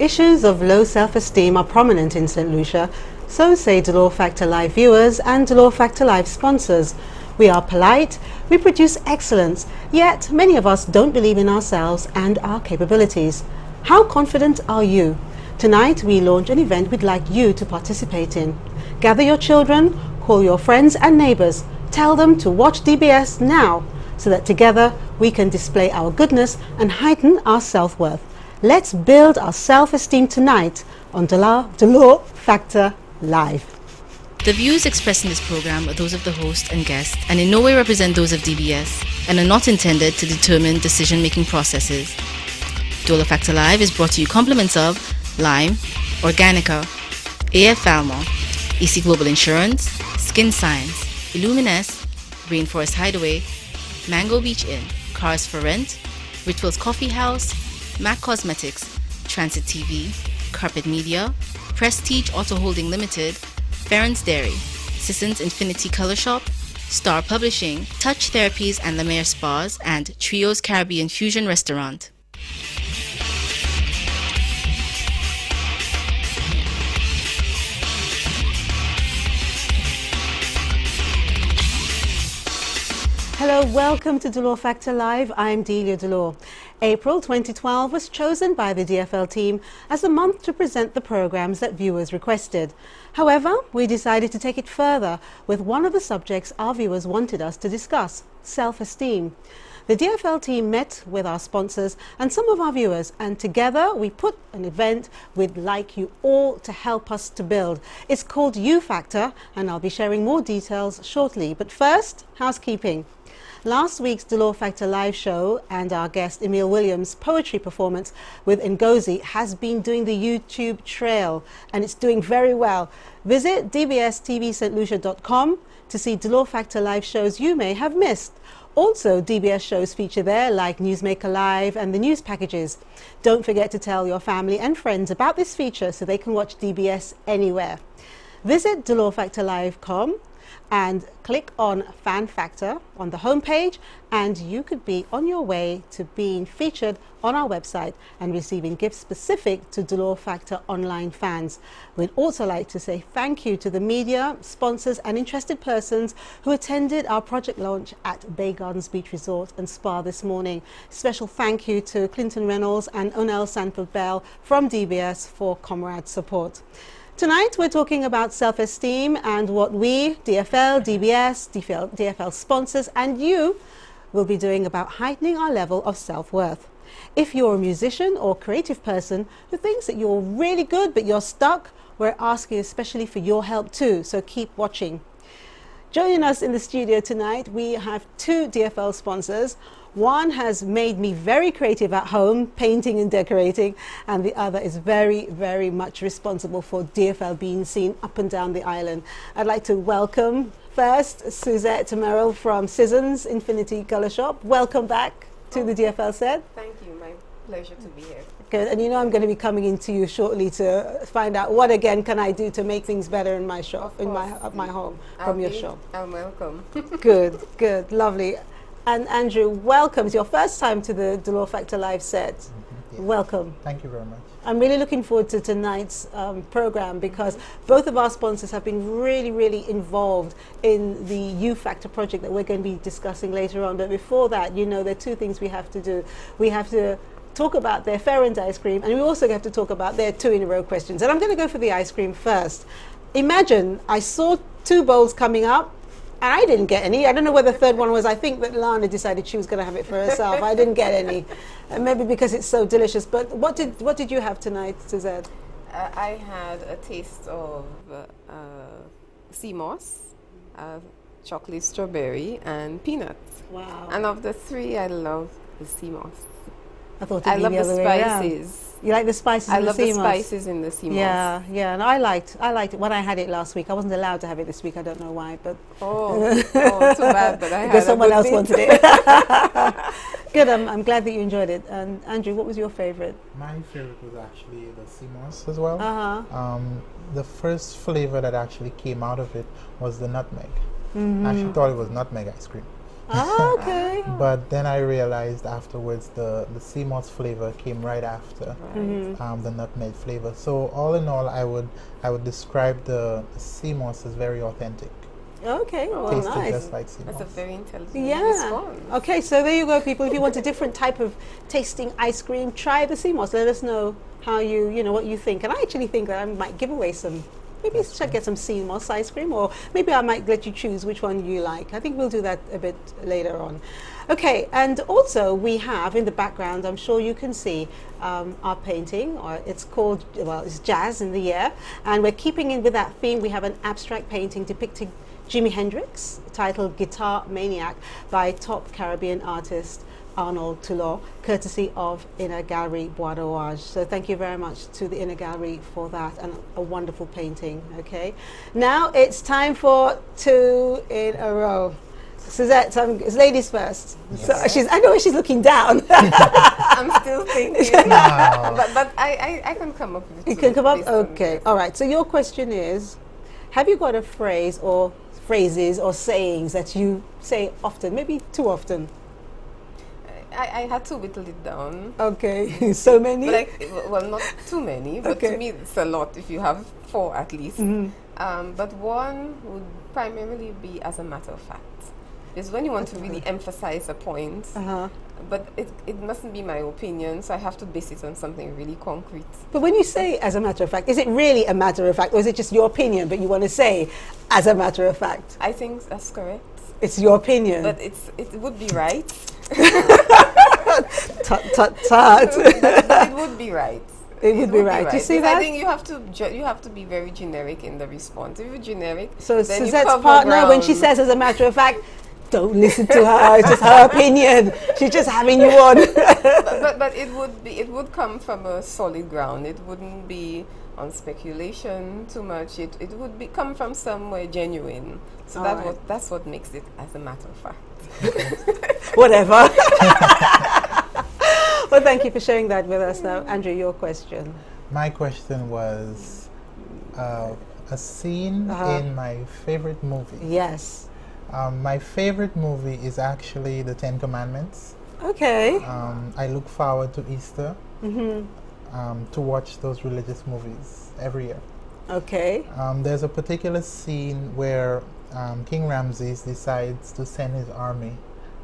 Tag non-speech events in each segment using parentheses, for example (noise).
Issues of low self-esteem are prominent in St. Lucia, so say Dolor Factor Live viewers and Dolor Factor Live sponsors. We are polite, we produce excellence, yet many of us don't believe in ourselves and our capabilities. How confident are you? Tonight we launch an event we'd like you to participate in. Gather your children, call your friends and neighbors, tell them to watch DBS now so that together we can display our goodness and heighten our self-worth. Let's build our self-esteem tonight on Dolor Factor Live. The views expressed in this program are those of the host and guest and in no way represent those of DBS and are not intended to determine decision-making processes. Dolor Factor Live is brought to you compliments of Lime, Organica, AF Falmore, EC Global Insurance, Skin Science, Illumines, Rainforest Hideaway, Mango Beach Inn, Cars for Rent, Rituals Coffee House, MAC Cosmetics, Transit TV, Carpet Media, Prestige Auto Holding Limited, Farron's Dairy, Sisson's Infinity Color Shop, Star Publishing, Touch Therapies and Lemaire Spas, and Trio's Caribbean Fusion Restaurant. Hello, welcome to Dolor Factor Live. I'm Delia Dolor. April 2012 was chosen by the DFL team as the month to present the programs that viewers requested. However, we decided to take it further with one of the subjects our viewers wanted us to discuss, self-esteem. The DFL team met with our sponsors and some of our viewers and together we put an event we'd like you all to help us to build. It's called U Factor and I'll be sharing more details shortly. But first, housekeeping. Last week's Dolor Factor live show and our guest Emil Williams' poetry performance with Ngozi has been doing the YouTube trail and it's doing very well. Visit dbstvstlucia.com to see Dolor Factor live shows you may have missed. Also, DBS shows feature there like Newsmaker Live and the news packages. Don't forget to tell your family and friends about this feature so they can watch DBS anywhere. Visit DolorFactorLive.com and click on Fan Factor on the homepage and you could be on your way to being featured on our website and receiving gifts specific to Dolor Factor online fans. We'd also like to say thank you to the media, sponsors and interested persons who attended our project launch at Bay Gardens Beach Resort and Spa this morning. Special thank you to Clinton Reynolds and Onel Sanford Bell from DBS for comrade support. Tonight we're talking about self-esteem and what we, DFL, DBS, DFL, DFL sponsors and you will be doing about heightening our level of self-worth. If you're a musician or creative person who thinks that you're really good but you're stuck, we're asking especially for your help too, so keep watching. Joining us in the studio tonight, we have two DFL sponsors. One has made me very creative at home, painting and decorating, and the other is very, very much responsible for DFL being seen up and down the island. I'd like to welcome first Suzette Merille from Sisson's Infinity Color Shop. Welcome back to the DFL set. Thank you, my pleasure to be here. Good, and you know I'm going to be coming into you shortly to find out what again can I do to make things better in my shop, in my at my home from I'll your be- shop. I'm welcome. (laughs) Good, good, lovely. And Andrew, welcome. It's your first time to the Dolor Factor Live set. Yes. Welcome. Thank you very much. I'm really looking forward to tonight's um, program because both of our sponsors have been really, really involved in the U Factor project that we're going to be discussing later on. But before that, you know, there are two things we have to do. We have to talk about their Ferrand ice cream, and we also have to talk about their two in a row questions. And I'm going to go for the ice cream first. Imagine I saw two bowls coming up. and I didn't get any. I don't know where the third one was. I think that Lana decided she was going to have it for herself. I didn't get any, (laughs) and maybe because it's so delicious. But what did what did you have tonight, Suzette? uh, I had a taste of uh, sea moss, uh, chocolate strawberry, and peanuts. Wow! And of the three, I love the sea moss. I thought I it'd love be the other way around. spices. You like the spices? I in love the the sea moss? spices in the sea moss. Yeah, yeah, and I liked I liked it when I had it last week. I wasn't allowed to have it this week. I don't know why, but Oh, oh, too bad that I (laughs) because someone else good wanted it. (laughs) Good. I'm, I'm glad that you enjoyed it. And Andrew, what was your favorite? My favorite was actually the sea moss as well. Uh huh. Um, the first flavor that actually came out of it was the nutmeg. Mm-hmm. I actually thought it was nutmeg ice cream. Ah, okay. (laughs) But then I realized afterwards the, the sea moss flavor came right after Mm-hmm. um, the nutmeg flavor. So all in all, I would I would describe the, the sea moss as very authentic. Okay, well, Tasted nice. just like sea That's a very intelligent Yeah. response. Okay, so there you go, people. If you want a different type of tasting ice cream, try the sea moss. Let us know how you, you know, what you think. And I actually think that I might give away some. Maybe should get some sea moss ice cream, or maybe I might let you choose which one you like. I think we'll do that a bit later on. Okay, and also we have in the background, I'm sure you can see um, our painting, or it's called, well, it's Jazz in the Air, and we're keeping in with that theme. We have an abstract painting depicting Jimi Hendrix, titled Guitar Maniac, by top Caribbean artist Arnold Toulon, courtesy of Inner Gallery Bois d'Orange. So thank you very much to the Inner Gallery for that and a wonderful painting. Okay, now it's time for two in a row. Suzette, um, it's ladies first. So she's, I know she's looking down. (laughs) I'm still thinking. (laughs) Wow. but but I, I, I can come up with you two can come up. Okay, this. all right. So your question is, have you got a phrase or phrases or sayings that you say often, maybe too often? I, I had to whittle it down. Okay, (laughs) so many. Like, well, not too many, but Okay. to me it's a lot if you have four at least. Mhm. Um, but one would primarily be as a matter of fact. Is when you want to really emphasize a point, Uh-huh. but it, it mustn't be my opinion, so I have to base it on something really concrete. But when you say as a matter of fact, is it really a matter of fact, or is it just your opinion, but you want to say as a matter of fact? I think that's correct, It's your opinion. but it's it would be right. (laughs) tut tut tut. it would be right. It would be right. (laughs) You see that? I think you have to ju- you have to be very generic in the response. If you're generic, so Suzette's partner, when she says as a matter of fact, don't listen to her. It's just her opinion. She's just having you on. (laughs) but, but, but it would be it would come from a solid ground. It wouldn't be on speculation too much. It it would be come from somewhere genuine. So that Alright. what that's what makes it as a matter of fact. (laughs) Whatever. Well, thank you for sharing that with us. Now, Andrew, your question. My question was uh, a scene Uh-huh. in my favorite movie. Yes. Um, my favorite movie is actually The Ten Commandments. Okay. Um, I look forward to Easter hmm um, to watch those religious movies every year. Okay. Um, there's a particular scene where um, King Ramses decides to send his army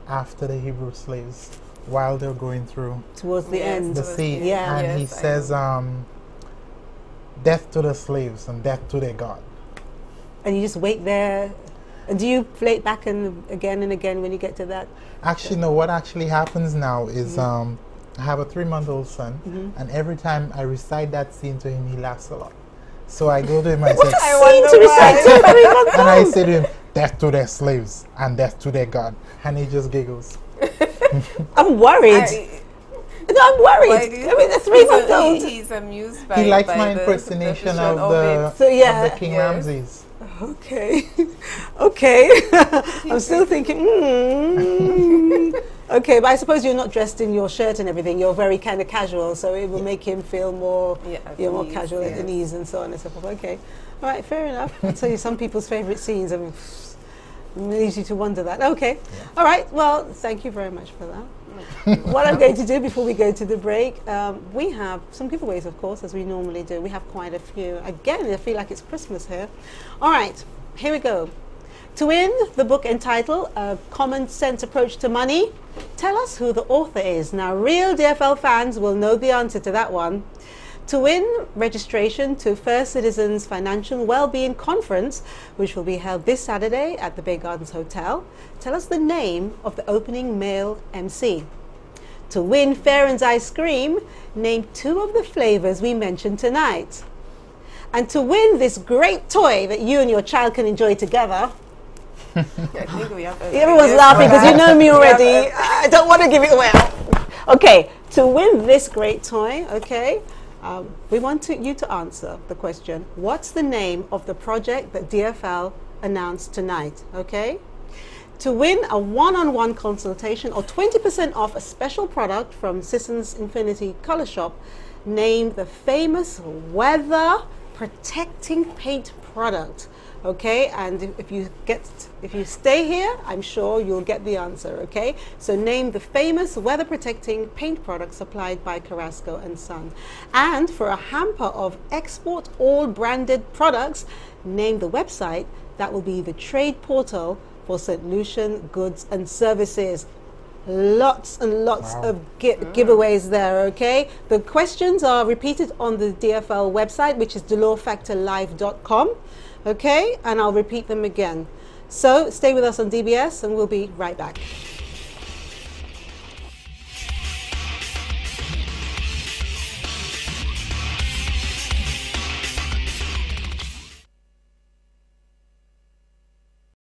after the Hebrew slaves while they're going through Towards the Yes. end. the Towards sea, the Yeah. and he Yes, I says, know. um, "Death to the slaves and death to their God." And you just wait there. And do you play it back and again and again when you get to that? Actually, no. What actually happens now is um, I have a three-month-old son, Mm-hmm. and every time I recite that scene to him, he laughs a lot. So I go to him and (laughs) say, I Scene to recite why. to everyone. (laughs) and I say to him, "Death to their slaves and death to their God," and he just giggles. (laughs) I'm worried. I- no, I'm worried. why do you- I mean, the three he's, month a- old. he- he's amused by he likes by my impersonation superstition of the, it. So, yeah. of the King Yes. Ramses. Okay. (laughs) okay. (laughs) I'm still thinking, mm. okay, but I suppose you're not dressed in your shirt and everything. You're very kind of casual, so it will make him feel more, Yeah, you're more ease, casual at the knees and so on and so forth. Okay. All right, fair enough. I'll tell you some people's favorite scenes. I mean, it leaves you to wonder that. Okay. All right. Well, thank you very much for that. (laughs) what I'm going to do before we go to the break, um, we have some giveaways, of course, as we normally do. We have quite a few. Again, I feel like it's Christmas here. All right, here we go. To win the book entitled A Common Sense Approach to Money, tell us who the author is. Now, real DFL fans will know the answer to that one. To win registration to First Citizens Financial Wellbeing Conference, which will be held this Saturday at the Bay Gardens Hotel, tell us the name of the opening male MC. To win Farron's ice cream, name two of the flavors we mentioned tonight. And to win this great toy that you and your child can enjoy together, I think we have a- Everyone's laughing because you know me already. I don't want to give it away. Okay, to win this great toy, okay, um, we want to, you to answer the question What's the name of the project that DFL announced tonight? Okay? To win a one on one consultation or 20% off a special product from Sissons Infinity Color Shop, name the famous weather protecting paint product. Okay, and if, you get if you stay here, I'm sure you'll get the answer. Okay, so name the famous weather protecting paint products supplied by Carrasco and Son, and for a hamper of export all branded products, name the website that will be the trade portal for St. Lucian goods and services lots and lots Wow. of gi- giveaways there, okay? The questions are repeated on the DFL website, which is dolorfactorlive.com, okay? And I'll repeat them again. So stay with us on DBS and we'll be right back.